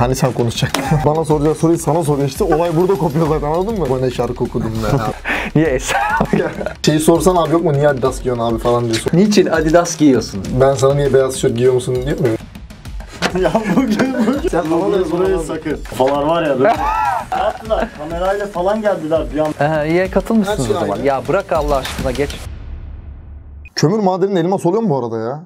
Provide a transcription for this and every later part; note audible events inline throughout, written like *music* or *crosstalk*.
Hani sen konuşacaktın. *laughs* Bana soracağı soruyu sana soruyor işte. Olay burada kopuyor zaten anladın mı? Bu ne şarkı okudum ben *laughs* Eser? Şeyi sorsan abi yok mu niye Adidas giyiyorsun abi falan diye sor. Niçin Adidas giyiyorsun? Ben sana niye beyaz tişört giyiyor musun diyor muyum? *laughs* ya bugün bugün. Sen buraya, buraya sakın. Kafalar var ya böyle. ne yaptılar? Kamerayla falan geldiler bir an. Ee, iyi katılmışsınız Her şey o zaman. aynı. Ya bırak Allah aşkına geç. Kömür madeninin elmas oluyor mu bu arada ya?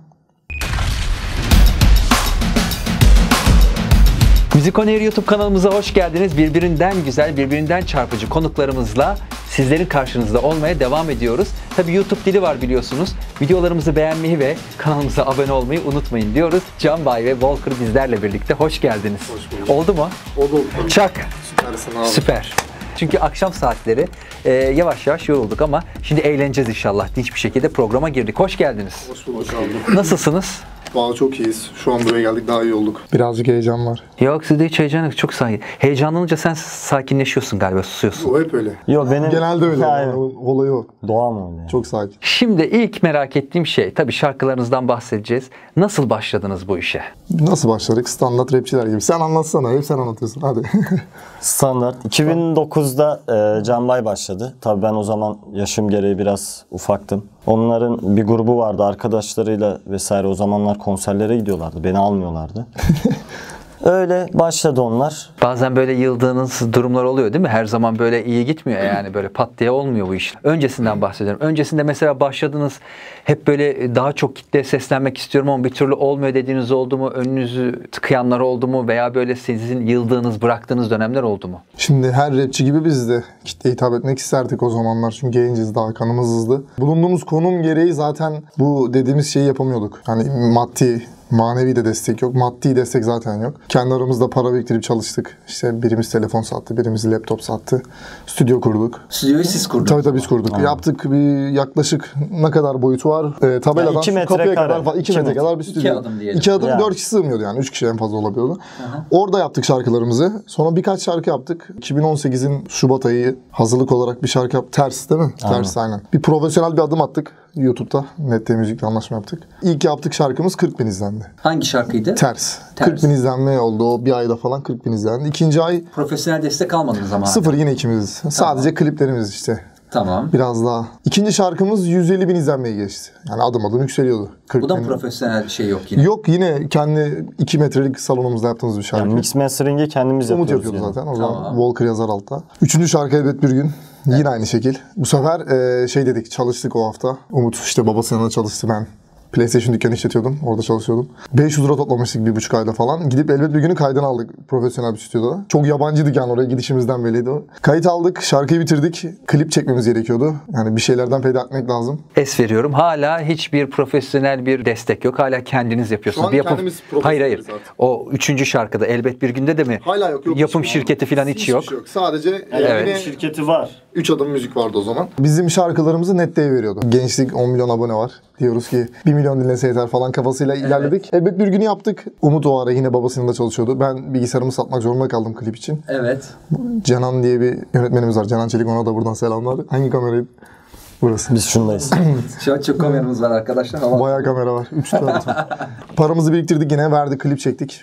Müzik On Air YouTube kanalımıza hoş geldiniz. Birbirinden güzel, birbirinden çarpıcı konuklarımızla sizlerin karşınızda olmaya devam ediyoruz. Tabi YouTube dili var biliyorsunuz. Videolarımızı beğenmeyi ve kanalımıza abone olmayı unutmayın diyoruz. Can Bay ve Walker bizlerle birlikte hoş geldiniz. Hoş bulduk. Oldu mu? O da oldu. Çak. Süpersin abi. Süper. Çünkü akşam saatleri e, yavaş yavaş yorulduk ama şimdi eğleneceğiz inşallah. Dinç bir şekilde programa girdik. Hoş geldiniz. Hoş bulduk. Nasılsınız? Valla çok iyiyiz. Şu an buraya geldik daha iyi olduk. Birazcık heyecan var. Yok sizde hiç heyecan yok. Çok sakin. Heyecanlanınca sen sakinleşiyorsun galiba, susuyorsun. O hep öyle. Yo benim Genelde öyle. Aynen. Yani. Olayı o. Doğam öyle. Çok sakin. Şimdi ilk merak ettiğim şey, tabii şarkılarınızdan bahsedeceğiz. Nasıl başladınız bu işe? Nasıl başladık? Standart rapçiler gibi. Sen anlatsana. Hep sen anlatıyorsun. Hadi. *laughs* Standart. 2009'da e, Can Bay başladı. Tabii ben o zaman yaşım gereği biraz ufaktım. Onların bir grubu vardı arkadaşlarıyla vesaire o zamanlar konserlere gidiyorlardı. Beni almıyorlardı. *laughs* Öyle başladı onlar. Bazen böyle yıldığınız durumlar oluyor değil mi? Her zaman böyle iyi gitmiyor yani böyle pat diye olmuyor bu iş. Öncesinden bahsediyorum. Öncesinde mesela başladınız hep böyle daha çok kitleye seslenmek istiyorum ama bir türlü olmuyor dediğiniz oldu mu? Önünüzü tıkayanlar oldu mu? Veya böyle sizin yıldığınız, bıraktığınız dönemler oldu mu? Şimdi her rapçi gibi biz de kitleye hitap etmek isterdik o zamanlar. Çünkü genciz daha kanımız hızlı. Bulunduğumuz konum gereği zaten bu dediğimiz şeyi yapamıyorduk. Hani maddi Manevi de destek yok. Maddi destek zaten yok. Kendi aramızda para biriktirip çalıştık. İşte birimiz telefon sattı, birimiz laptop sattı. Stüdyo kurduk. Stüdyoyu siz kurdunuz. Tabii tabii biz kurduk. Yaptık bir yaklaşık ne kadar boyutu var? Ee, tabeladan Yani iki metre kapıya kare. kadar falan. 2 İki metre metre. kadar bir stüdyo. adım diyelim. İki adım Yani. dört kişi sığmıyordu yani. Üç kişi en fazla olabiliyordu. Orada yaptık şarkılarımızı. Sonra birkaç şarkı yaptık. 2018'in Şubat ayı hazırlık olarak bir şarkı yaptık. Ters değil mi? Ters aynen. Bir profesyonel bir adım attık. YouTube'da Nette Müzik'le anlaşma yaptık. İlk yaptık şarkımız 40 bin izlendi. Hangi şarkıydı? Ters. Ters. 40 bin izlenme oldu. O bir ayda falan 40 bin izlendi. İkinci ay Profesyonel destek almadınız ama. sıfır yine ikimiz. Sadece kliplerimiz işte. Tamam. Biraz daha. İkinci şarkımız 150 bin izlenmeye geçti. Yani adım adım yükseliyordu. 40 Bu da bin. profesyonel şey yok yine? Yok yine kendi 2 metrelik salonumuzda yaptığımız bir şarkı. Yani mix mastering'i kendimiz Umut yapıyoruz. yapıyordu yani. zaten. O zaman Tamam. Volker yazar altta. Üçüncü şarkı elbet bir gün. Yine aynı şekil. Bu sefer e, şey dedik çalıştık o hafta. Umut işte babasının yanında çalıştı ben. PlayStation dükkanı işletiyordum. Orada çalışıyordum. 500 lira toplamıştık bir buçuk ayda falan. Gidip elbet bir günü kaydını aldık profesyonel bir stüdyoda. Çok yabancıydık yani oraya gidişimizden belliydi o. Kayıt aldık, şarkıyı bitirdik. Klip çekmemiz gerekiyordu. Yani bir şeylerden peyda etmek lazım. Es veriyorum. Hala hiçbir profesyonel bir destek yok. Hala kendiniz yapıyorsunuz. Şu an Bir yapım... kendimiz Hayır hayır. zaten. O üçüncü şarkıda elbet bir günde de mi? Hala yok. yok Yapım hiç- şirketi falan hiç yok. şey yok. Sadece e, Evet. yine Şirketi var. 3 adım müzik vardı o zaman. Bizim şarkılarımızı Net'te veriyordu. Gençlik 10 milyon abone var. Diyoruz ki 1 milyon dinlese yeter falan kafasıyla ilerledik. Elbet bir günü yaptık. Umut o ara yine babasının yanında çalışıyordu. Ben bilgisayarımı satmak zorunda kaldım klip için. Evet. Canan diye bir yönetmenimiz var. Canan Çelik ona da buradan selamlar. Hangi kamerayı? Burası. Biz şundayız. *laughs* Şu an çok kameramız var arkadaşlar ama Bayağı kamera var. 3 tane. *laughs* Paramızı biriktirdik yine verdik klip çektik.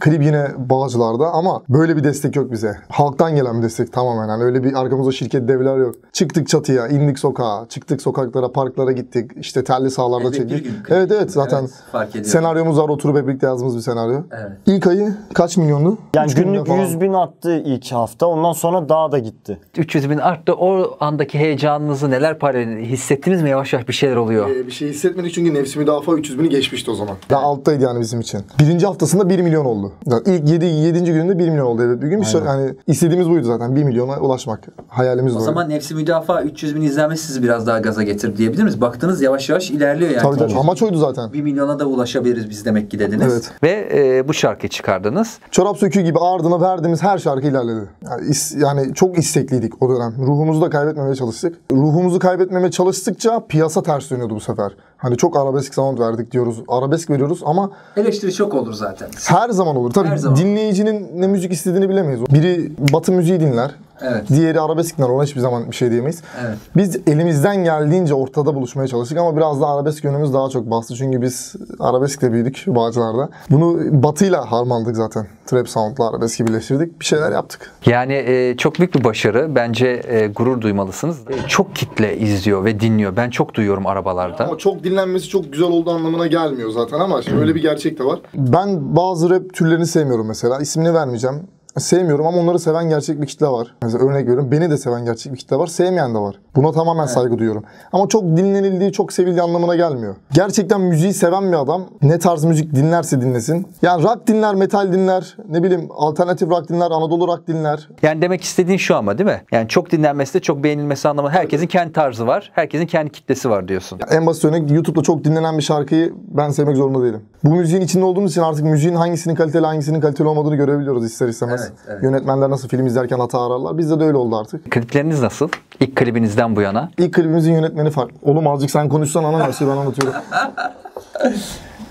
Klip yine Bağcılar'da ama böyle bir destek yok bize. Halktan gelen bir destek tamamen. Yani öyle bir arkamızda şirket devler yok. Çıktık çatıya, indik sokağa, çıktık sokaklara, parklara gittik. İşte telli sahalarda bir çektik. Evet evet zaten Evet, fark senaryomuz var oturup hep birlikte yazdığımız bir senaryo. Evet. İlk ayı kaç milyondu? Yani Üç günlük falan. 100 bin attı ilk hafta. Ondan sonra daha da gitti. 300 bin arttı. O andaki heyecanınızı neler paylaştınız? Hissettiniz mi yavaş yavaş bir şeyler oluyor? Ee, bir şey hissetmedik çünkü nefsi müdafaa 300 bini geçmişti o zaman. Daha alttaydı yani bizim için. Birinci haftasında 1 milyon oldu. Yani ilk 7. 7. gününde 1 milyon oldu evet bir gün. Bir şey- yani istediğimiz buydu zaten 1 milyona ulaşmak. Hayalimiz O oydu. zaman nefsi müdafaa 300 bin izlenmesi sizi biraz daha gaza getirdi diyebilir miyiz? Baktınız yavaş yavaş ilerliyor yani. Tabii tabii. Amaç oydu zaten. 1 milyona da ulaşabiliriz biz demek ki dediniz. Evet. Ve e, bu şarkıyı çıkardınız. Çorap söküğü gibi ardına verdiğimiz her şarkı ilerledi. Yani, is- yani çok istekliydik o dönem. Ruhumuzu da kaybetmemeye çalıştık. Ruhumuzu kaybetmemeye çalıştıkça piyasa ters dönüyordu bu sefer. Hani çok arabesk sound verdik diyoruz. Arabesk veriyoruz ama Eleştiri çok olur zaten. her zaman olur. Tabii Her zaman. dinleyicinin ne müzik istediğini bilemeyiz. Biri batı müziği dinler. Evet. Diğeri arabesk dinler. Ona hiçbir zaman bir şey diyemeyiz. Evet. Biz elimizden geldiğince ortada buluşmaya çalıştık ama biraz da arabesk yönümüz daha çok bastı. Çünkü biz arabeskle büyüdük Bağcılar'da. Bunu batıyla harmanladık zaten. Trap sound'la arabeski birleştirdik. Bir şeyler yaptık. Yani e, çok büyük bir başarı. Bence e, gurur duymalısınız. E, çok kitle izliyor ve dinliyor. Ben çok duyuyorum arabalarda. Ama çok dinlenmesi çok güzel olduğu anlamına gelmiyor zaten ama şimdi öyle bir gerçek de var. Ben bazı rap türlerini sevmiyorum mesela. İsmini vermeyeceğim. Sevmiyorum ama onları seven gerçek bir kitle var. Mesela örnek veriyorum. Beni de seven gerçek bir kitle var. Sevmeyen de var. Buna tamamen saygı duyuyorum. Ama çok dinlenildiği, çok sevildiği anlamına gelmiyor. Gerçekten müziği seven bir adam ne tarz müzik dinlerse dinlesin. Yani rock dinler, metal dinler, ne bileyim alternatif rock dinler, Anadolu rock dinler. Yani demek istediğin şu ama değil mi? Yani çok dinlenmesi de çok beğenilmesi anlamında. Herkesin kendi tarzı var. Herkesin kendi kitlesi var diyorsun. En basit örnek YouTube'da çok dinlenen bir şarkıyı ben sevmek zorunda değilim. Bu müziğin içinde olduğumuz için artık müziğin hangisinin kaliteli hangisinin kaliteli olmadığını görebiliyoruz ister istemez. Evet, evet. Yönetmenler nasıl film izlerken hata ararlar. Bizde de öyle oldu artık. Klipleriniz nasıl? İlk klibinizden bu yana. İlk klibimizin yönetmeni farklı. Oğlum azıcık sen konuşsan ana nasıl ben anlatıyorum. *laughs*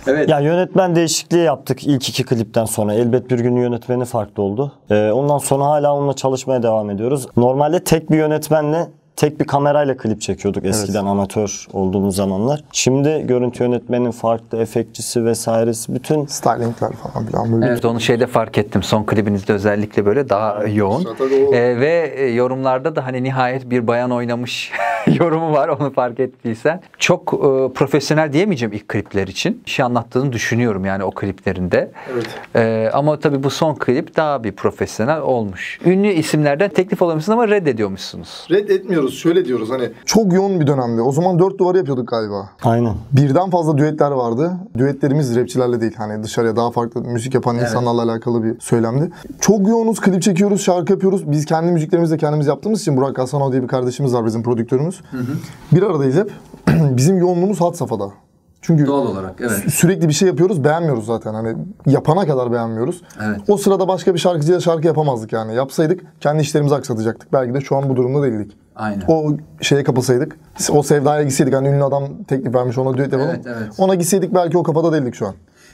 Evet. Ya yönetmen değişikliği yaptık ilk iki klipten sonra. Elbet bir gün yönetmeni farklı oldu. Ee, ondan sonra hala onunla çalışmaya devam ediyoruz. Normalde tek bir yönetmenle tek bir kamerayla klip çekiyorduk eskiden amatör olduğumuz zamanlar. Şimdi görüntü yönetmenin farklı efektçisi vesairesi bütün Stylingler falan filan böyle. Evet onu şeyde fark ettim. Son klibinizde özellikle böyle daha yoğun. Ee, ve e, yorumlarda da hani nihayet bir bayan oynamış *laughs* yorumu var onu fark ettiysen. Çok e, profesyonel diyemeyeceğim ilk klipler için. Bir şey anlattığını düşünüyorum yani o kliplerinde. Evet. Ee, ama tabii bu son klip daha bir profesyonel olmuş. Ünlü isimlerden teklif alıyormuşsunuz ama reddediyormuşsunuz. Reddetmiyoruz. Şöyle diyoruz hani çok yoğun bir dönemdi. O zaman dört duvar yapıyorduk galiba. aynen. Birden fazla düetler vardı. Düetlerimiz rapçilerle değil. Hani dışarıya daha farklı müzik yapan insanlarla alakalı bir söylemdi. Çok yoğunuz, klip çekiyoruz, şarkı yapıyoruz. Biz kendi müziklerimizi de kendimiz yaptığımız için Burak Hasanov diye bir kardeşimiz var bizim prodüktörümüz. Bir aradayız hep. *clears throat* bizim yoğunluğumuz had safhada. Çünkü olarak sü- sürekli bir şey yapıyoruz, beğenmiyoruz zaten. Hani yapana kadar beğenmiyoruz. Evet. O sırada başka bir şarkıcıya şarkı yapamazdık yani. Yapsaydık kendi işlerimizi aksatacaktık. Belki de şu an bu durumda değildik. Aynen. O şeye kapılsaydık, o sevdaya gitseydik hani ünlü adam teklif vermiş ona düet yapalım. Evet, evet. Ona gitseydik belki o kafada değildik şu an.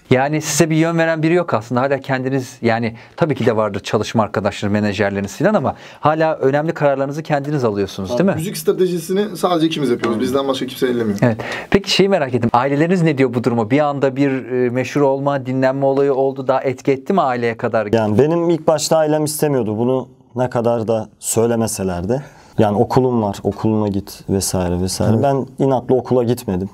Yani size bir yön veren biri yok aslında. Hala kendiniz yani tabii ki de vardır çalışma arkadaşları, menajerleriniz filan ama hala önemli kararlarınızı kendiniz alıyorsunuz değil mi? Müzik stratejisini sadece ikimiz yapıyoruz. Bizden başka kimse ellemiyor. Evet. Peki şeyi merak ettim. Aileleriniz ne diyor bu duruma? Bir anda bir e, meşhur olma, dinlenme olayı oldu. Daha etki etti mi aileye kadar? Yani benim ilk başta ailem istemiyordu. Bunu ne kadar da söylemeseler de. Yani okulum var, okuluna git vesaire vesaire. Ben inatla okula gitmedim.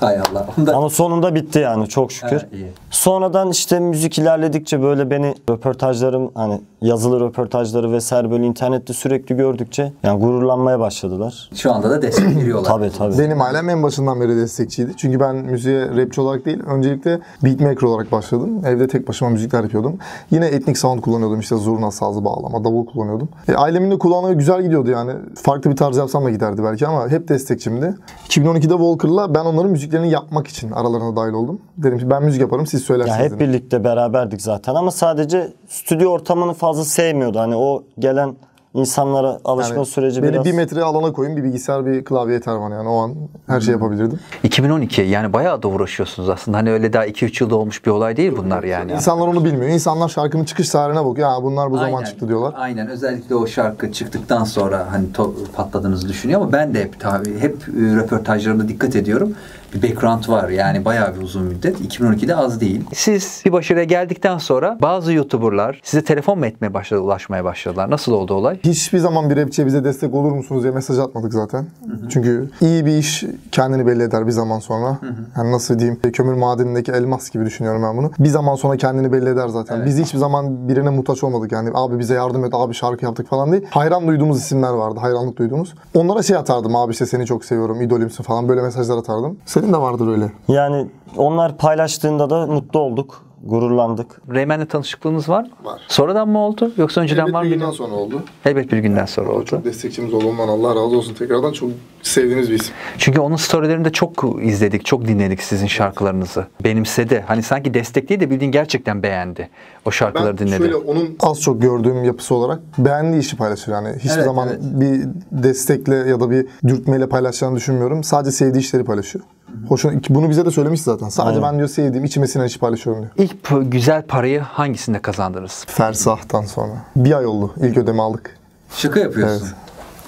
*laughs* Hay Allah. Onda... Ama sonunda bitti yani çok şükür. Ha, iyi. Sonradan işte müzik ilerledikçe böyle beni röportajlarım hani yazılı röportajları vesaire böyle internette sürekli gördükçe yani gururlanmaya başladılar. Şu anda da destek veriyorlar. Tabii tabii. Benim ailem en başından beri destekçiydi. Çünkü ben müziğe rapçi olarak değil, öncelikle beatmaker olarak başladım. Evde tek başıma müzikler yapıyordum. Yine etnik sound kullanıyordum. İşte zurna, sazı, bağlama, davul kullanıyordum. E, ailemin de kulağına güzel gidiyordu yani. Farklı bir tarz yapsam da giderdi belki ama hep destekçimdi. 2012'de Walker'la ben onların müziklerini yapmak için aralarına dahil oldum. Dedim ki ben müzik yaparım, siz Ya söylersiniz. hep dedim. birlikte beraberdik zaten ama sadece stüdyo ortamını fazla sevmiyordu. Hani o gelen insanlara alışma Yani süreci beni biraz... bir metre alana koyun, bir bilgisayar, bir klavye yeter bana yani. O an her şey yapabilirdim. 2012 yani bayağı da uğraşıyorsunuz aslında. Hani öyle daha 2-3 yılda olmuş bir olay değil bunlar yani. İnsanlar onu bilmiyor. İnsanlar şarkının çıkış tarihine bakıyor. Ya bunlar bu zaman çıktı diyorlar. Aynen. Özellikle o şarkı çıktıktan sonra hani to- patladığınızı düşünüyor ama ben de hep tabii hep e, röportajlarımda dikkat ediyorum. Bir background var yani bayağı bir uzun müddet. 2012'de az değil. Siz bir başarıya geldikten sonra bazı YouTuber'lar size telefon mu etmeye başladı, ulaşmaya başladılar? Nasıl oldu olay? Hiçbir zaman bir rapçiye bize destek olur musunuz diye mesaj atmadık zaten. Çünkü iyi bir iş kendini belli eder bir zaman sonra. Yani nasıl diyeyim kömür madenindeki elmas gibi düşünüyorum ben bunu. Bir zaman sonra kendini belli eder zaten. Biz hiçbir zaman birine muhtaç olmadık yani. Abi bize yardım et, abi şarkı yaptık falan değil. Hayran duyduğumuz isimler vardı, hayranlık duyduğumuz. Onlara şey atardım abi işte seni çok seviyorum, idolümsün falan böyle mesajlar atardım. Senin de vardır öyle. Yani onlar paylaştığında da mutlu olduk, gururlandık. Reymen'le tanışıklığınız var mı? Var. Sonradan mı oldu yoksa önceden var mıydı? sonra oldu. Elbet bir günden sonra oldu. Çok destekçimiz oldu ondan Allah razı olsun tekrardan. Çok sevdiğimiz bir isim. Çünkü onun storylerinde çok izledik, çok dinledik sizin şarkılarınızı. Benimsedi. Hani sanki destek değil de bildiğin gerçekten beğendi. O şarkıları Ben dinledi. şöyle onun az çok gördüğüm yapısı olarak beğendiği işi paylaşır yani. Hiçbir Evet, zaman evet. bir destekle ya da bir dürtmeyle paylaşacağını düşünmüyorum. Sadece sevdiği işleri paylaşıyor. Hoşuna, bunu bize de söylemiş zaten. Sadece ben diyor sevdiğim içime sinen işi paylaşıyorum diyor. İlk p- güzel parayı hangisinde kazandınız? Fersah'tan sonra. Bir ay oldu. İlk ödeme aldık. Şaka yapıyorsun. Evet.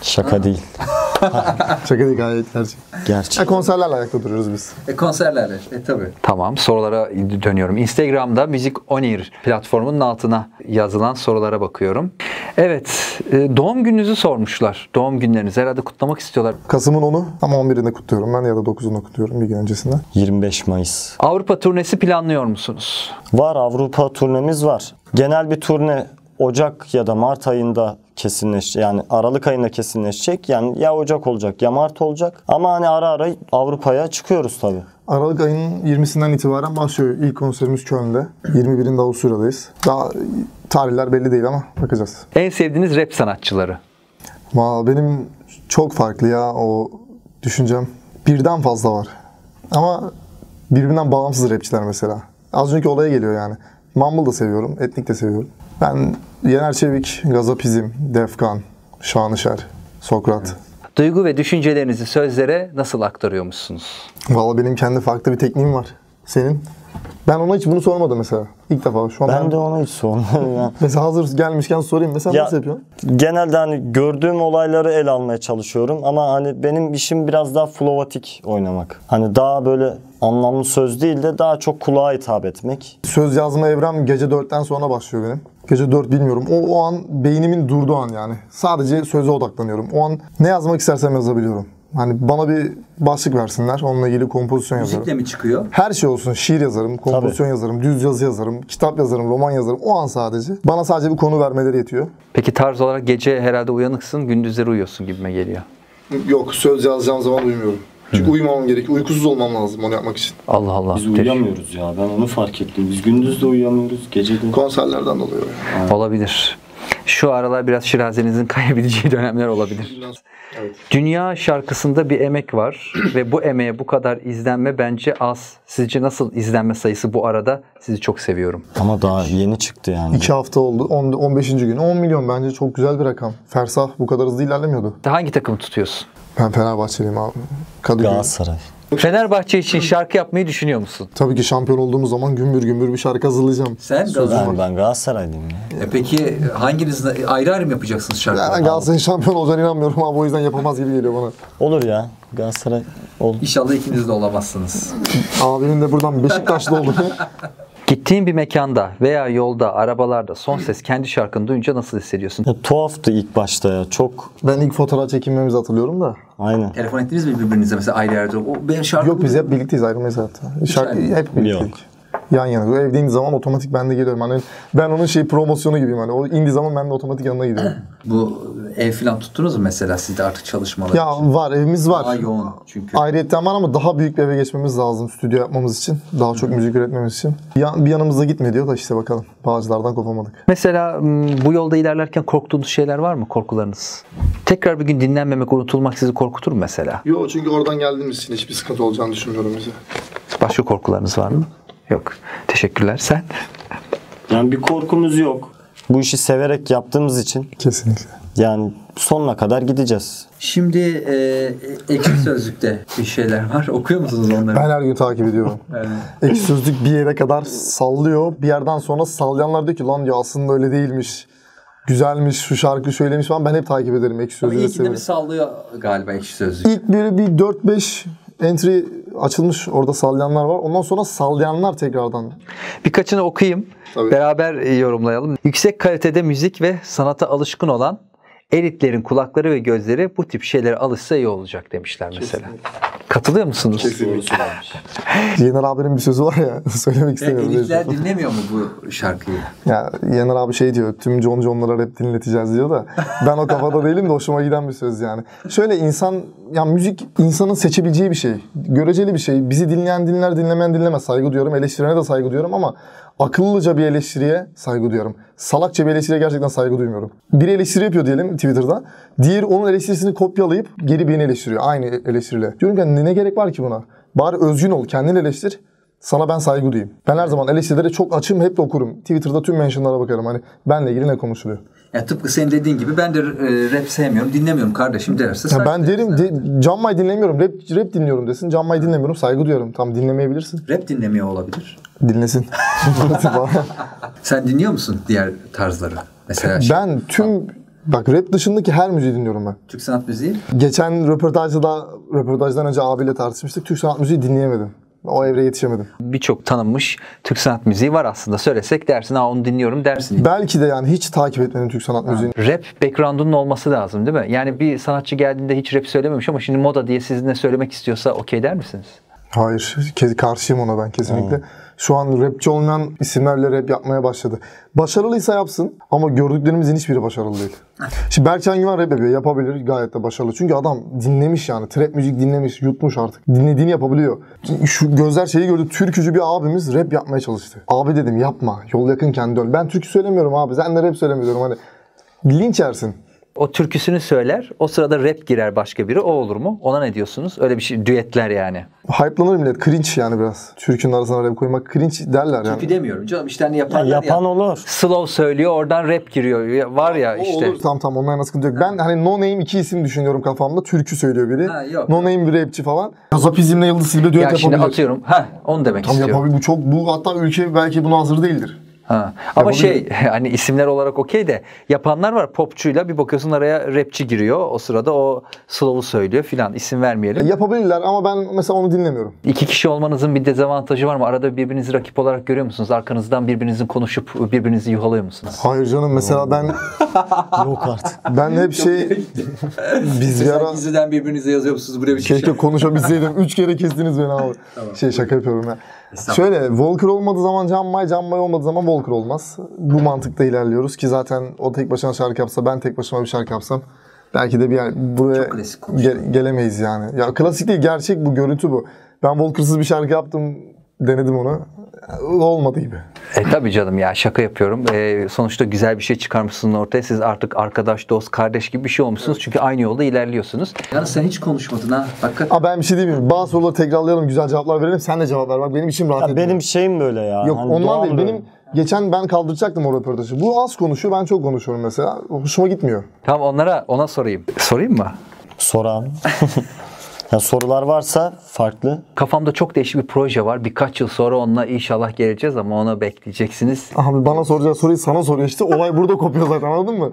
Şaka değil. *laughs* Şaka değil gayet gerçek. Gerçek. Ya konserlerle ayakta duruyoruz biz. E konserlerle. E tabii. Tamam sorulara dönüyorum. Instagram'da Müzik Onir platformunun altına yazılan sorulara bakıyorum. Evet e, doğum gününüzü sormuşlar. Doğum günlerinizi herhalde kutlamak istiyorlar. Kasım'ın 10'u ama 11'inde kutluyorum ben ya da 9'unda kutluyorum bir gün öncesinde. 25 Mayıs. Avrupa turnesi planlıyor musunuz? Var Avrupa turnemiz var. Genel bir turne Ocak ya da Mart ayında kesinleşecek. Yani Aralık ayında kesinleşecek. Yani ya Ocak olacak ya Mart olacak. Ama hani ara ara Avrupa'ya çıkıyoruz tabii. Aralık ayının 20'sinden itibaren başlıyor. İlk konserimiz Köln'de. 21'inde Avusturya'dayız. Daha tarihler belli değil ama bakacağız. En sevdiğiniz rap sanatçıları? Valla benim çok farklı ya o düşüncem. Birden fazla var. Ama birbirinden bağımsız rapçiler mesela. Az önceki olaya geliyor yani. Mumble da seviyorum, Etnik de seviyorum. Ben Yener Çevik, Gazapizm, Defkan, Şanışer, Sokrat. Duygu ve düşüncelerinizi sözlere nasıl aktarıyormuşsunuz? Valla benim kendi farklı bir tekniğim var. Senin? Ben ona hiç bunu sormadım mesela. İlk defa. Şu an Ben de onu hiç sormadım ya. *laughs* Mesela hazır gelmişken sorayım. Mesela Ya- nasıl yapıyorsun? Genelde hani gördüğüm olayları el almaya çalışıyorum ama hani benim işim biraz daha flovatik oynamak. Hani daha böyle anlamlı söz değil de daha çok kulağa hitap etmek. Söz yazma evrem gece 4'ten sonra başlıyor benim. Gece 4 bilmiyorum. O, o an beynimin durduğu an yani. Sadece söze odaklanıyorum. O an ne yazmak istersem yazabiliyorum. Hani bana bir başlık versinler. Onunla ilgili kompozisyon yazarım. mi çıkıyor? Her şey olsun. Şiir yazarım, kompozisyon yazarım, düz yazı yazarım, kitap yazarım, roman yazarım. O an sadece. Bana sadece bir konu vermeleri yetiyor. Peki tarz olarak gece herhalde uyanıksın, gündüzleri uyuyorsun gibime geliyor. Yok söz yazacağım zaman uyumuyorum. Çünkü uyumamam gerekiyor. Uykusuz olmam lazım onu yapmak için. Allah Allah. Biz uyuyamıyoruz ya ben onu fark ettim. Biz gündüz de uyuyamıyoruz gece de. Konserlerden dolayı. Olabilir. Şu aralar biraz şirazenizin *laughs* kayabileceği dönemler olabilir. Evet. Dünya şarkısında bir emek var ve bu emeğe bu kadar izlenme bence az. Sizce nasıl izlenme sayısı bu arada? Sizi çok seviyorum. Ama daha yeni çıktı yani. 2 hafta oldu. 10, 15. gün. 10 milyon bence çok güzel bir rakam. Fersah bu kadar hızlı ilerlemiyordu. Hangi takımı tutuyorsun? Ben Fenerbahçeliyim abi. Kadıköy. Galatasaray. Fenerbahçe için şarkı yapmayı düşünüyor musun? Tabii ki şampiyon olduğumuz zaman gümbür gümbür bir şarkı hazırlayacağım. Sen Ben, ben Galatasaraylıyım ya. E peki hanginiz ayrı ayrı mı yapacaksınız Ya şarkıları? ben Galatasaray'ın şampiyon olacağına inanmıyorum abi o yüzden yapamaz gibi geliyor bana. Olur ya. Galatasaray olur. İnşallah ikiniz de olamazsınız. Abimin de buradan Beşiktaşlı oldu. *laughs* Gittiğin bir mekanda veya yolda, arabalarda son ses kendi şarkını duyunca nasıl hissediyorsun? Ya, tuhaftı ilk başta ya. Çok ben ilk fotoğraf çekinmemizi hatırlıyorum da. aynen. Telefon ettiniz mi birbirinize mesela ayrı yerde? O benim şarkım. Yok biz hep birlikteyiz ayrılmayız hatta. Şarkı hep birlikteyiz. Yok. Yan yana. O evde indiği zaman otomatik ben de geliyorum. Hani ben onun şey promosyonu gibiyim hani. O indiği zaman ben de otomatik yanına gidiyorum. *clears throat* Bu ev falan tuttunuz mu mesela sizde artık çalışmalar? ya var evimiz var. Daha yoğun çünkü. Ayrıyetten var ama daha büyük bir eve geçmemiz lazım stüdyo yapmamız için. Daha çok müzik üretmemiz için. Bir, yan- bir yanımızda gitme diyor da işte bakalım. Bağcılardan kopamadık. Mesela bu yolda ilerlerken korktuğunuz şeyler var mı? Korkularınız? Tekrar bir gün dinlenmemek, unutulmak sizi korkutur mu mesela? Yok çünkü oradan geldiğimiz için hiçbir sıkıntı olacağını düşünmüyorum bize. Başka korkularınız var mı? Yok. Teşekkürler. Sen? Yani bir korkumuz yok. Bu işi severek yaptığımız için Kesinlikle. yani sonuna kadar gideceğiz. Şimdi e, ekşi sözlükte bir şeyler var. Okuyor musunuz onları? Ben her gün takip ediyorum. *laughs* Yani, Ekşi Sözlük bir yere kadar sallıyor. Bir yerden sonra sallayanlar diyor ki lan diyor aslında öyle değilmiş. Güzelmiş, şu şarkı şöylemiş falan. Ben hep takip ederim Ekşi ama Sözlük'ü. ilkinde bir sallıyor galiba ekşi sözlük. İlk böyle bir 4-5 entry açılmış. Orada sallayanlar var. Ondan sonra sallayanlar tekrardan. Birkaçını okuyayım. Tabii. Beraber e, yorumlayalım. Yüksek kalitede müzik ve sanata alışkın olan elitlerin kulakları ve gözleri bu tip şeylere alışsa iyi olacak demişler mesela. Katılıyor musunuz? Yener abinin bir sözü var ya. *laughs* söylemek E, istemiyorum. elitler neyse. dinlemiyor mu bu şarkıyı? Ya Yener abi şey diyor. Tüm John John'lara rap dinleteceğiz diyor da. Ben o kafada *laughs* değilim de hoşuma giden bir söz yani. Şöyle insan, ya müzik insanın seçebileceği bir şey. Göreceli bir şey. Bizi dinleyen dinler, dinlemeyen dinlemez. Saygı duyuyorum. Eleştirene de saygı duyuyorum ama akıllıca bir eleştiriye saygı duyuyorum. Salakça bir eleştiriye gerçekten saygı duymuyorum. Biri eleştiri yapıyor diyelim Twitter'da. Diğeri onun eleştirisini kopyalayıp geri birini eleştiriyor. Aynı eleştiriyle. Diyorum ki ne gerek var ki buna? Bari özgün ol, kendini eleştir. Sana ben saygı duyayım. Ben her zaman eleştirilere çok açım, hep de okurum. Twitter'da tüm mentionlara bakarım. Hani benle ilgili ne konuşuluyor. Ya tıpkı senin dediğin gibi ben de e, rap sevmiyorum, dinlemiyorum kardeşim derse. Ya ben derim, de, Can May dinlemiyorum, rap, rap dinliyorum desin. Can May dinlemiyorum, saygı duyuyorum. Tam dinlemeyebilirsin. Rap dinlemiyor olabilir. Dinlesin. *laughs* Sen dinliyor musun diğer tarzları? Mesela şey- ben tüm Bak rap dışındaki her müziği dinliyorum ben. Türk sanat müziği. Geçen röportajda da röportajdan önce abiyle tartışmıştık. Türk sanat müziği dinleyemedim. O evreye yetişemedim. Birçok tanınmış Türk sanat müziği var aslında. Söylesek dersin ha onu dinliyorum dersin. Belki de yani hiç takip etmedim Türk sanat müziğini. Rap background'unun olması lazım değil mi? Yani bir sanatçı geldiğinde hiç rap söylememiş ama şimdi moda diye sizinle söylemek istiyorsa okey der misiniz? Hayır. Karşıyım ona ben kesinlikle. Şu an rapçi olmayan isimlerle rap yapmaya başladı. Başarılıysa yapsın ama gördüklerimizin hiçbiri başarılı değil. Şimdi Berkcan Güven rap yapıyor. Yapabilir. Gayet de başarılı. Çünkü adam dinlemiş yani. Trap müzik dinlemiş. Yutmuş artık. Dinlediğini yapabiliyor. Şu gözler şeyi gördü. Türkücü bir abimiz rap yapmaya çalıştı. Abi dedim yapma. Yol yakınken dön. Ben türkü söylemiyorum abi. Sen de rap söylemiyorum. Hani linç yersin. O türküsünü söyler. O sırada rap girer başka biri. O olur mu? Ona ne diyorsunuz? Öyle bir şey. Düetler yani. Hype'lanır millet. Cringe yani biraz. Türkünün arasına rap koymak cringe derler yani. Türkü demiyorum canım. İşte hani Ya yaparlar yapan ya. olur. Slow söylüyor. Oradan rap giriyor. Ya- Var ya O işte. olur. Tamam tamam yana sıkıntı yok. Ben hani No Name iki isim düşünüyorum kafamda. Türkü söylüyor biri. Ha, yok, no yok. Name bir rapçi falan. Gazapizmle Yıldız Silbe düet Ya şimdi yapabilir. atıyorum. Ha onu demek Tam istiyorum. yapabilir. Bu çok bu hatta ülke belki buna hazır değildir. Ha. Ama Yapabilir. şey *laughs* hani isimler olarak okey de yapanlar var popçuyla bir bakıyorsun araya rapçi giriyor. O sırada o slow'u söylüyor filan isim vermeyelim. Yapabilirler ama ben mesela onu dinlemiyorum. İki kişi olmanızın bir dezavantajı var mı? Arada birbirinizi rakip olarak görüyor musunuz? Arkanızdan birbirinizin konuşup birbirinizi yuhalıyor musunuz? Hayır canım mesela ben *laughs* Yok artık. ben hep şey biz bir ara gizliden birbirinize yazıyor musunuz buraya bir şey? keşke konuşabilseydim. Üç kere kestiniz beni abi. Şey şaka yapıyorum ya. Şöyle Volker olmadığı zaman Can May, Can May olmadığı zaman Volker olmaz. Bu mantıkta ilerliyoruz ki zaten o tek başına şarkı yapsa ben tek başıma bir şarkı yapsam belki de bir yer buraya ge- gelemeyiz yani. Ya klasik değil gerçek bu görüntü bu. Ben Volker'sız bir şarkı yaptım denedim onu. Olmadı gibi. E tabii canım ya şaka yapıyorum. E, sonuçta güzel bir şey çıkarmışsınız ortaya. Siz artık arkadaş, dost, kardeş gibi bir şey olmuşsunuz. Çünkü aynı yolda ilerliyorsunuz. Yalnız sen hiç konuşmadın ha. Hakikaten. Aa ben bir şey diyeyim mi? Bazı soruları tekrarlayalım, güzel cevaplar verelim. Sen de cevap ver. Bak benim içim rahat Ya etmiyor. benim şeyim böyle ya. Yok Hani ondan doğal değil. böyle. Benim geçen ben kaldıracaktım o röportajı. Bu az konuşuyor, ben çok konuşuyorum mesela. Hoşuma gitmiyor. Tamam onlara ona sorayım. Sorayım mı? Sor *laughs* abi. ya sorular varsa farklı. Kafamda çok değişik bir proje var. Birkaç yıl sonra onunla inşallah geleceğiz ama onu bekleyeceksiniz. Abi bana soracağı soruyu sana soruyor işte. Olay burada kopuyor zaten anladın mı?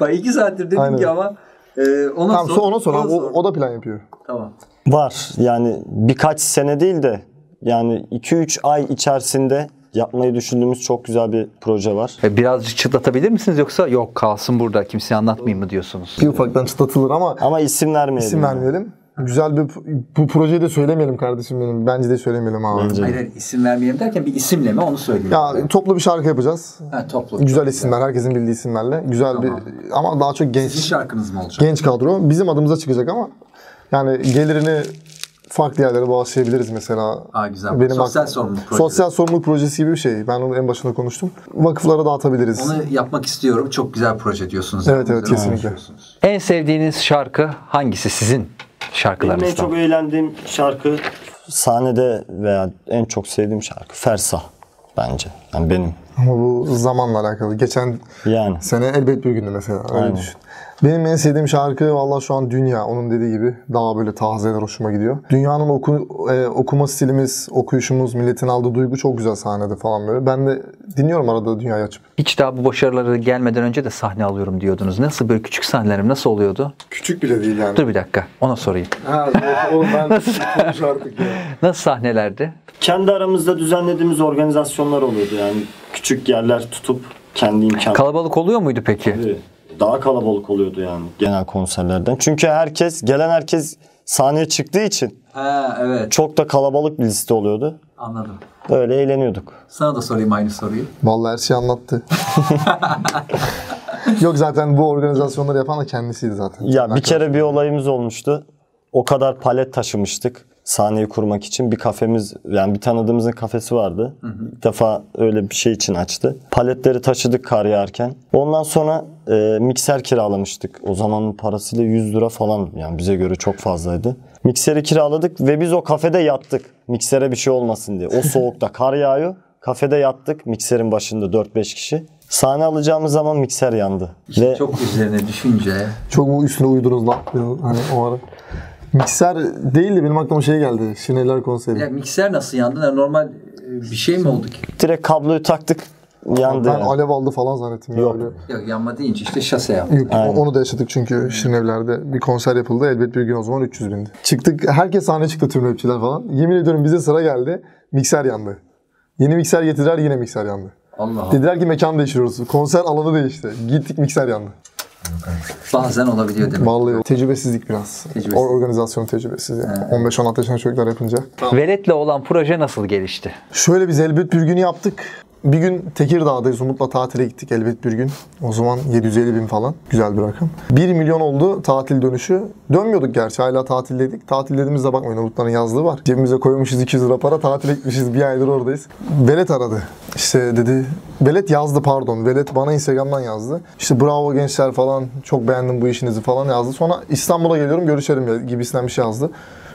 Bak iki saattir dedim Aynen. ki ama e, ona Tamam sor. so- ona sor. ona abi. O, o da plan yapıyor. Tamam. Var. Yani birkaç sene değil de yani 2-3 ay içerisinde yapmayı düşündüğümüz çok güzel bir proje var. E, Birazcık çıtlatabilir misiniz yoksa yok kalsın burada kimseye anlatmayayım mı diyorsunuz? Bir ufaktan çıtlatılır ama Ama isim vermeyelim. isim vermeyelim. Güzel bir bu projeyi de söylemeyelim kardeşim benim. Bence de söylemeyelim abi. Bence. Hayır, hayır isim vermeyelim derken bir isimle mi onu söyleyeyim. Ya toplu bir şarkı yapacağız. ha, toplu. Güzel isimler, herkesin bildiği isimlerle. Güzel bir ama daha çok Sizin genç şarkınız mı olacak? genç kadro. Bizim adımıza çıkacak ama yani gelirini farklı yerlere bağışlayabiliriz mesela. Aa, güzel. Benim Sosyal ak- sorumluluk projesi. Sosyal sorumluluk projesi gibi bir şey. Ben onu en başında konuştum. Vakıflara dağıtabiliriz. Onu yapmak istiyorum. Çok güzel proje diyorsunuz. Evet, evet, kesinlikle. En sevdiğiniz şarkı hangisi sizin Benim en şarkılarınızdan? çok eğlendiğim şarkı sahnede veya en çok sevdiğim şarkı Fersa bence. Yani benim. Ama bu zamanla alakalı. Geçen Yani. sene elbet bir gündü mesela. Öyle Aynen. düşün. Benim en sevdiğim şarkı valla şu an Dünya. Onun dediği gibi daha böyle tazeler hoşuma gidiyor. Dünyanın oku, e, okuma stilimiz, okuyuşumuz, milletin aldığı duygu çok güzel sahnede falan böyle. Ben de dinliyorum arada Dünya'yı açıp. Hiç daha bu başarıları gelmeden önce de sahne alıyorum diyordunuz. Nasıl böyle küçük sahnelerim nasıl oluyordu? Küçük bile değil yani. Dur bir dakika ona sorayım. Ha, oğlum ben *laughs* konuş artık ya. Nasıl sahnelerdi? Kendi aramızda düzenlediğimiz organizasyonlar oluyordu yani. Küçük yerler tutup kendi imkan. Kalabalık oluyor muydu peki? Daha kalabalık oluyordu yani genel konserlerden. Çünkü herkes, gelen herkes sahneye çıktığı için Ha evet çok da kalabalık bir liste oluyordu. anladım. Öyle eğleniyorduk. Sana da sorayım aynı soruyu. Vallahi her şeyi anlattı. *laughs* Yok zaten bu organizasyonları yapan da kendisiydi zaten. Ya bir kere bir olayımız olmuştu. O kadar palet taşımıştık sahneyi kurmak için. Bir kafemiz yani bir tanıdığımızın kafesi vardı. İlk defa öyle bir şey için açtı. Paletleri taşıdık kar yağarken. Ondan sonra e, mikser kiralamıştık. O zamanın parasıyla 100 lira falan yani bize göre çok fazlaydı. Mikseri kiraladık ve biz o kafede yattık. Miksere bir şey olmasın diye. O *laughs* soğukta kar yağıyor. Kafede yattık mikserin başında 4-5 kişi. Sahne alacağımız zaman mikser yandı. Ve Çok üzerine düşünce Çok mu üstüne uydunuz lan? Hani o ara. Mikser değildi benim aklıma şey geldi. Şineler konseri. ya mikser nasıl yandı? Yani normal bir şey mi oldu ki? direkt kabloyu taktık. Yandı. Ben yani. alev aldı falan zannettim. ya Yok. öyle. Yok yanma deyince işte şase yaptı. Yok, Aynen. onu da yaşadık çünkü Şirinevler'de bir konser yapıldı. Elbet bir gün o zaman 300 bindi. Çıktık, herkes sahneye çıktı tüm rapçiler falan. Yemin ediyorum bize sıra geldi. Mikser yandı. Yeni mikser getirdiler yine mikser yandı. Allah Allah. Dediler ki mekan değiştiriyoruz. Konser alanı değişti. Gittik mikser yandı. Bazen olabiliyor demek. Vallahi tecrübesizlik biraz. Tecrübesiz. O organizasyon tecrübesiz yani. 15-16 yaşında çocuklar yapınca. Velet'le olan proje nasıl gelişti? Şöyle biz elbet bir günü yaptık. Bir gün Tekirdağ'dayız. Umut'la tatile gittik elbet bir gün. O zaman 750 bin falan. Güzel bir rakam. 1 milyon oldu tatil dönüşü. Dönmüyorduk gerçi. Hala tatildeydik. Tatil dediğimizde bakmayın Umut'ların yazlığı var. Cebimize koymuşuz 200 lira para. Tatile gitmişiz. Bir aydır oradayız. Velet aradı. İşte dedi. Velet yazdı pardon. Velet bana Instagram'dan yazdı. İşte bravo gençler falan. Çok beğendim bu işinizi falan yazdı. Sonra İstanbul'a geliyorum görüşelim gibisinden bir şey yazdı.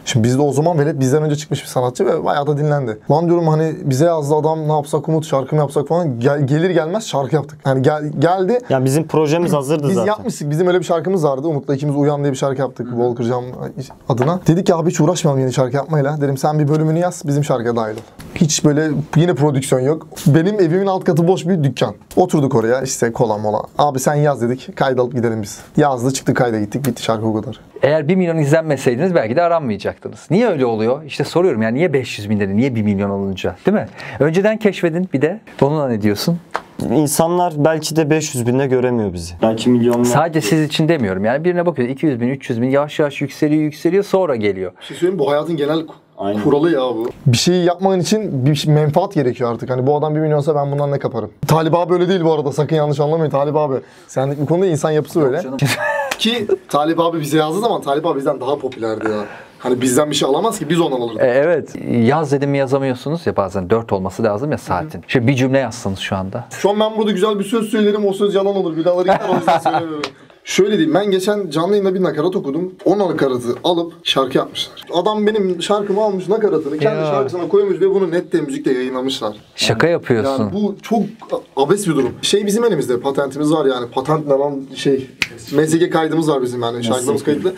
Şimdi bizde o zaman Velet bizden önce çıkmış bir sanatçı ve bayağı da dinlendi. Lan diyorum hani bize yazdı adam ne yapsak Umut şarkı mı yapsak falan. Gel- gelir gelmez şarkı yaptık. Yani gel, geldi Yani bizim projemiz hazırdı biz zaten. yapmıştık. Bizim öyle bir şarkımız vardı. Umut'la ikimiz Uyan diye bir şarkı yaptık. Volker Jam adına. Dedik ki abi hiç uğraşmayalım yeni şarkı yapmayla. Dedim sen bir bölümünü yaz bizim şarkıya dahil ol. Hiç böyle yine prodüksiyon yok. Benim evimin alt katı boş bir dükkan. Oturduk oraya işte kola mola. Abi sen yaz dedik. Kaydalıp gidelim biz. Yazdı çıktı kayda gittik. Bitti şarkı o kadar. Eğer 1 milyon izlenmeseydiniz belki de aranmayacaktınız. Niye öyle oluyor? İşte soruyorum yani niye 500 bin dedi, niye 1 milyon olunca değil mi? Önceden keşfedin bir de. Onunla ne diyorsun? İnsanlar belki de 500 binde göremiyor bizi. Belki milyonlar. Sadece siz için demiyorum. Yani birine bakıyor 200 bin, 300 bin yavaş yavaş yükseliyor, yükseliyor sonra geliyor. Bir şey söyleyeyim bu hayatın genel Aynen. kuralı ya bu. Bir şeyi yapman için bir şey- menfaat gerekiyor artık. Hani bu adam bir milyonsa ben bundan ne kaparım? Talip abi öyle değil bu arada. Sakın yanlış anlamayın Talip abi. Senlik bu konuda insan yapısı öyle. Canım. *laughs* Ki Talip abi bize yazdığı zaman Talip abi bizden daha popülerdi ya. Hani bizden bir şey alamaz ki biz ondan alırdık. E, evet. Yaz dedim mi yazamıyorsunuz ya bazen 4 olması lazım ya saatin. Şimdi bir cümle yazsanız şu anda. Şu an ben burada güzel bir söz söylerim o söz yalan olur. Biraları gider o yüzden *laughs* söylemiyorum. Şöyle diyeyim ben geçen canlı yayında bir nakarat okudum. O nakaratı alıp şarkı yapmışlar. Adam benim şarkımı almış nakaratını kendi Ya. şarkısına koymuş ve bunu Nette müzikle yayınlamışlar. Şaka yapıyorsun. Yani bu çok abes bir durum. Şey bizim elimizde patentimiz var yani. Patent ne lan şey MSG kaydımız var bizim yani şarkılarımız kayıtlı.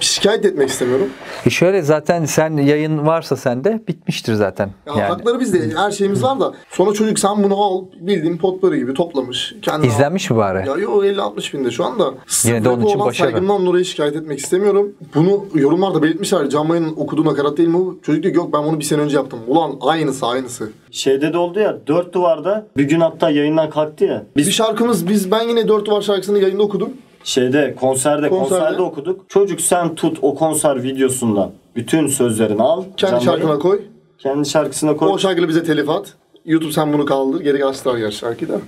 Şikayet etmek istemiyorum. E şöyle zaten sen yayın varsa sende bitmiştir zaten. Ya yani. Hakları bizde her şeyimiz var da sonra çocuk sen bunu al bildiğin potları gibi toplamış. Kendi İzlenmiş mi bari? Ya yo 50-60 binde şu anda. Yine de onun için olan başarı. Saygımdan dolayı şikayet etmek istemiyorum. Bunu yorumlarda belirtmişler. Can Maya'nın okuduğu nakarat değil mi bu? Çocuk diyor ki yok ben bunu bir sene önce yaptım. Ulan aynısı aynısı. Şeyde de oldu ya dört duvarda bir gün hatta yayından kalktı ya. Biz bir şarkımız biz ben yine Dört Duvar şarkısını yayında okudum. Şeyde konserde, Konserde. konserde okuduk. Çocuk sen tut o konser videosundan bütün sözlerini al. Kendi Can şarkına koy. Kendi şarkısına koy. O şarkıyla bize telif at. YouTube sen bunu kaldır. Geri açtılar yer şarkıyı da.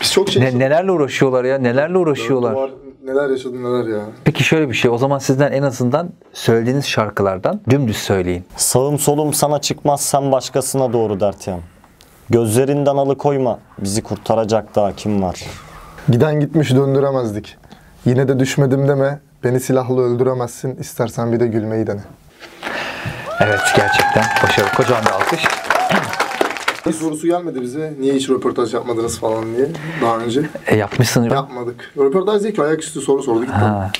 Biz çok şey Ne, nelerle uğraşıyorlar ya nelerle uğraşıyorlar. Duvar, neler yaşadın neler ya. Peki şöyle bir şey o zaman sizden en azından söylediğiniz şarkılardan dümdüz söyleyin. Sağım solum sana çıkmaz sen başkasına doğru dert yan. Gözlerinden alıkoyma bizi kurtaracak daha kim var? Giden gitmiş döndüremezdik. Yine de düşmedim deme. Beni silahla öldüremezsin. İstersen bir de gülmeyi dene. Evet gerçekten başarılı. Kocaman bir alkış. Bir sorusu gelmedi bize. Niye hiç röportaj yapmadınız falan diye daha önce. E, yapmışsın. Yapmadık. Röportaj değil ki ayaküstü soru sordu gitti. Ha.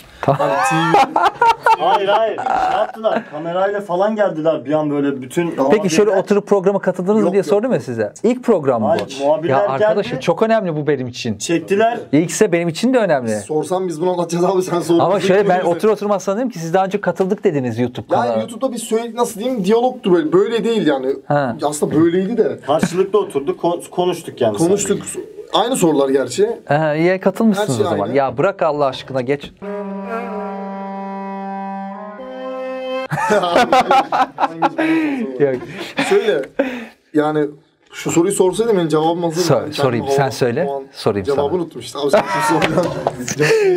Hayır hayır. Ne yaptılar? Kamerayla falan geldiler bir an böyle bütün Peki şöyle oturup programa katıldınız mı Yok, diye yok. sordum ya size. İlk program bu. Hayır, muhabirler Ya arkadaşım geldi. çok önemli bu benim için. çektiler. İlkse benim için de önemli. sorsam biz bunu anlatacağız abi sen sor. Ama şöyle ben otur oturmaz sanırım ki siz daha önce katıldık dediniz YouTube Yani kanalına. YouTube'da biz söyle nasıl diyeyim diyalogtu böyle. Böyle değil yani. Ha. Aslında böyleydi de. Karşılıklı oturduk kon- konuştuk yani. Konuştuk. Aynı sorular gerçi. Ha, iyi katılmışsınız şey o zaman. aynı. Ya bırak Allah aşkına geç. *laughs* Yok. Şöyle yani şu soruyu sorsaydım benim cevabım hazır. Sor- sorayım, sen o- söyle, o sorayım Cevabını sana. unuttum işte. Abi sen.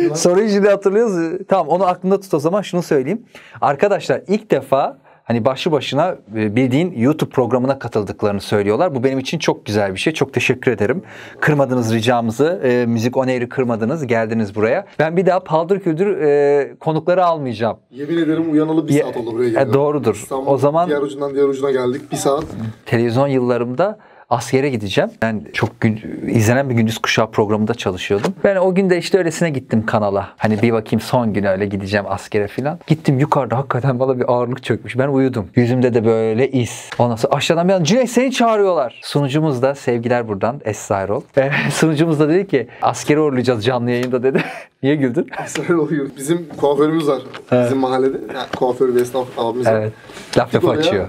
*laughs* Soruyu şimdi hatırlıyoruz. Tamam onu aklında tut o zaman şunu söyleyeyim. Arkadaşlar ilk defa hani başlı başına e, bildiğin YouTube programına katıldıklarını söylüyorlar. Bu benim için çok güzel bir şey. Çok teşekkür ederim. Kırmadınız ricamızı. E, Müzik On Air'i kırmadınız. Geldiniz buraya. Ben bir daha paldır küldür e, konukları almayacağım. Yemin ederim uyanalı bir Ya- saat oldu buraya e, geldim. doğrudur. İstanbul'un O zaman- diğer ucundan diğer ucuna geldik. Bir saat. Televizyon yıllarımda askere gideceğim. Ben çok gün, izlenen bir gündüz kuşağı programında çalışıyordum. Ben o gün de işte öylesine gittim kanala. Hani bir bakayım son gün öyle gideceğim askere falan. Gittim yukarıda hakikaten bana bir ağırlık çökmüş. Ben uyudum. Yüzümde de böyle iz. Ondan sonra aşağıdan bir an Cüneyt seni çağırıyorlar. Sunucumuz da sevgiler buradan Esra Erol. *laughs* Sunucumuz da dedi ki askeri uğurlayacağız canlı yayında dedi. *laughs* Niye güldün? *laughs* Esrar oluyor. Bizim kuaförümüz var. Bizim mahallede. Yani kuaför bir esnaf abimiz var. Evet. Laf lafı açıyor.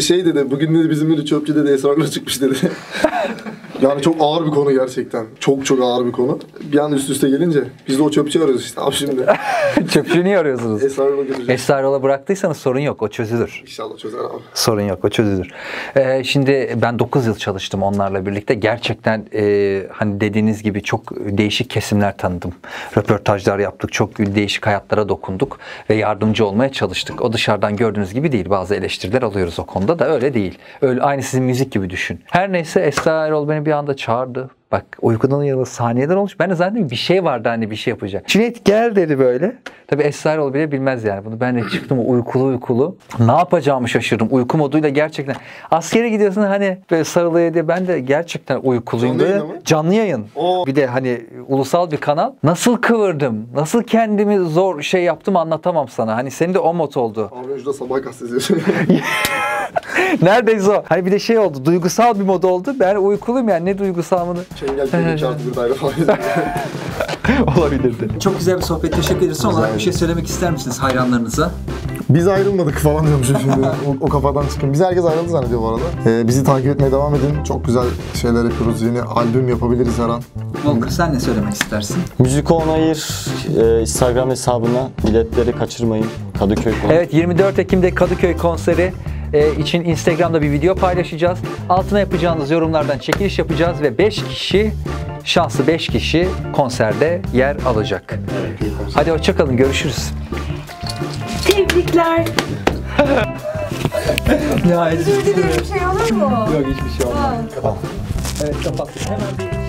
Şey dedi, bugün dedi bizim dedi çöpçü dedi esrarla çıkmış dedi. *laughs* yani çok ağır bir konu gerçekten. Çok çok ağır bir konu. Bir an üst üste gelince biz de o çöpçü arıyoruz işte abi şimdi. *laughs* Çöpçüyü niye arıyorsunuz? Esrarla götüreceğiz. Esra Erol'a bıraktıysanız sorun yok. O çözülür. İnşallah çözer abi. Sorun yok o çözülür. Ee, şimdi ben 9 yıl çalıştım onlarla birlikte. Gerçekten e, hani dediğiniz gibi çok değişik kesimler tanıdım. Röportajlar yaptık. Çok değişik hayatlara dokunduk ve yardımcı olmaya çalıştık. O dışarıdan gördüğünüz gibi değil. Bazı eleştiriler alıyoruz o konuda da öyle değil. Öyle aynı sizin müzik gibi düşün. Her neyse Esra Erol beni bir anda çağırdı. Bak uykudan uyanılı saniyeler olmuş. Ben de zannettim bir şey vardı hani bir şey yapacak. Cüneyt gel dedi böyle. Tabii Esra Erol bile bilmez yani bunu. Ben de çıktım uykulu uykulu. Ne yapacağımı şaşırdım. Uyku moduyla gerçekten. Askere gidiyorsun hani böyle sarılıyor diye. Ben de gerçekten uykuluyum. Canlı böyle. yayın. Canlı yayın. Oo. Bir de hani ulusal bir kanal. Nasıl kıvırdım? Nasıl kendimi zor şey yaptım anlatamam sana. Hani senin de o mod oldu. De sabah gazetesi *laughs* *laughs* Neredeyse o. Hani bir de şey oldu. Duygusal bir mod oldu. Ben uykuluyum yani. Ne duygusalını Çengel Çengel çarpı bir daire falan *laughs* olabilirdi. Çok güzel bir sohbet. Teşekkür ederiz. Son olarak bir şey söylemek ister misiniz hayranlarınıza? Biz ayrılmadık falan diyormuşum şimdi. O, o kafadan çıkın. Biz herkes ayrıldı zannediyor bu arada. Ee, bizi takip etmeye devam edin. Çok güzel şeyler yapıyoruz. Yeni albüm yapabiliriz her an. Volker sen ne söylemek istersin? Müzik On Air e, Instagram hesabına biletleri kaçırmayın. Kadıköy konu. Evet 24 Ekim'de Kadıköy konseri e, için Instagram'da bir video paylaşacağız. Altına yapacağınız yorumlardan çekiliş yapacağız ve 5 kişi şanslı 5 kişi konserde yer alacak. Hadi hoşçakalın görüşürüz. Tebrikler. *laughs* Ya Özür dilerim şey olur mu? Yok hiçbir şey olmadı. Evet kapattık. Hemen bir